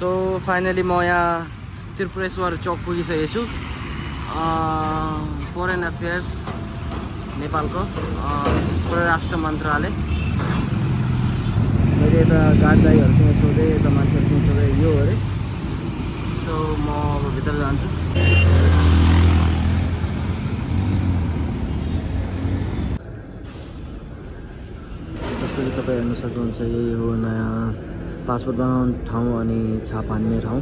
So finally म यहाँ त्रिपुरेश्वर चौक पुगिसकेको छु फरेन अफेयर्स नेपालको परराष्ट्र मन्त्रालय। मैले यता गाडीदाईहरूसँग सोधेँ यता मान्छेहरूसँग सोधेँ यो अरे। सो म अब भित्र जान्छु। जस्तो कि तपाईँ हेर्न सक्नुहुन्छ यही हो नयाँ पासपोर्ट बनाउने ठाउँ अनि छाप हान्ने ठाउँ।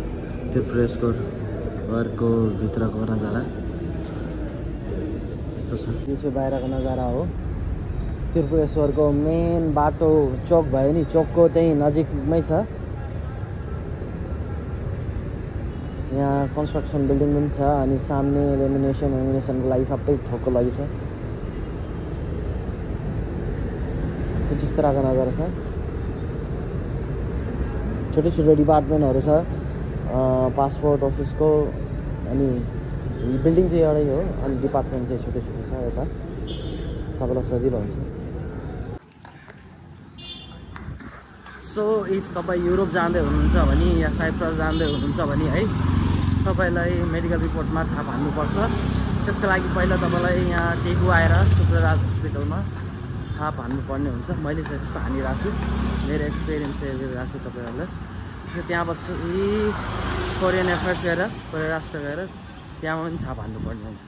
त्रिपुरेश्वरको भित्रको नजारा। यस्तो छ। यो चाहिँ बाहिरको नजारा हो। त्रिपुरेश्वरको मेन बाटो चोक भयो नि चोकको त्यही नजिकमै छ। यहाँ कन्स्ट्रक्सन बिल्डिङ पनि छ अनि सामने लेमिनेसन वेमिनेसनको लागि सबै थोकको लागि छ। कुछ इस नजारा छ। छोटो छोटो डिपार्टमेन्टहरू छ। पासपोर्ट अफिसको अनि बिल्डिङ चाहिँ एउटै हो अनि डिपार्टमेन्ट चाहिँ छुट्टै छुट्टै छ यता तपाईँलाई सजिलो हुन्छ। सो इफ तपाईँ युरोप जाँदै हुनुहुन्छ भने या साइप्रस जाँदै हुनुहुन्छ भने है तपाईँलाई मेडिकल रिपोर्टमा छाप हान्नुपर्छ त्यसको लागि पहिला तपाईँलाई यहाँ टेगु आएर शुक्रराज हस्पिटलमा छाप हान्नुपर्ने हुन्छ। मैले चाहिँ त्यस्तो हानिरहेको छु। मेरो एक्सपिरियन्स गरिरहेको छु तपाईँहरूलाई। त्यसो त्यहाँबाट कोरियन एफेयर्स गएर परराष्ट्र गएर त्यहाँमा पनि छाप हान्नुपर्ने हुन्छ।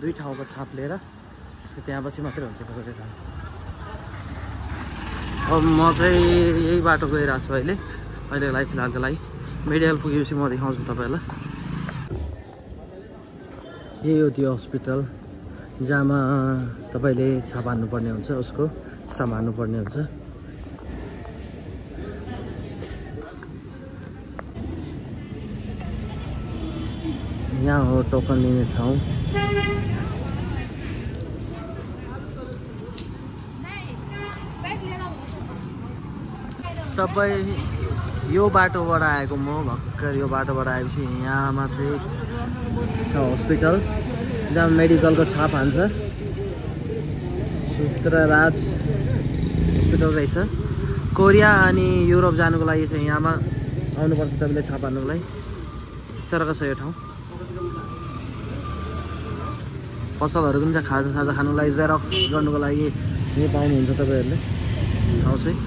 दुई ठाउँको छाप लिएर त्यसको त्यहाँपछि मात्रै हुन्छ तपाईँको काम। अब म चाहिँ यही बाटो गइरहेको छु अहिले। अहिलेको लागि फिलहालको लागि। मेडिकल पुगेपछि म देखाउँछु तपाईँहरूलाई। यही हो त्यो हस्पिटल जहाँमा तपाईँले छाप हान्नुपर्ने हुन्छ उसको स्टाम्प हान्नुपर्ने हुन्छ। यहाँ हो टोकन लिने ठाउँ। तपाईँ यो बाटोबाट आएको म भर्खर यो बाटोबाट आएपछि यहाँमा चाहिँ छ हस्पिटल जहाँ मेडिकलको छाप हान्छ। राज हस्पिटल रहेछ। कोरिया अनि युरोप जानुको लागि चाहिँ यहाँमा आउनुपर्छ तपाईँले छाप हान्नुको लागि। यस तरहको छ यो ठाउँ। पसलहरू पनि छ खाजा साजा खानुको लागि जेरक्स गर्नुको लागि यही पाउनुहुन्छ तपाईँहरूले। ठाउँ चाहिँ।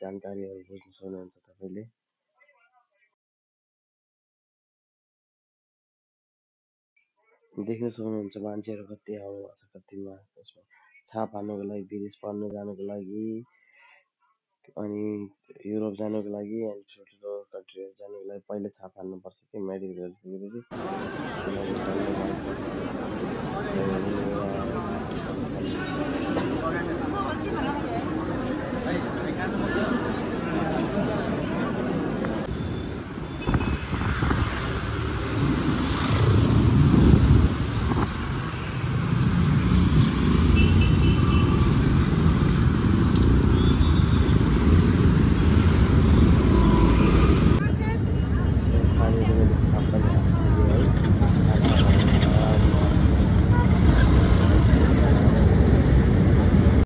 जानकारीहरू बुझ्न सक्नुहुन्छ तपाईँले। देख्न सक्नुहुन्छ मान्छेहरू कति आउनु भएको छ त्यसमा छाप हाल्नुको लागि विदेश पढ्नु जानुको लागि अनि युरोप जानुको लागि अनि ठुल्ठुलो कन्ट्रीहरू जानुको लागि पहिले छाप हाल्नुपर्छ त्यो मेडिकल गरिसकेपछि।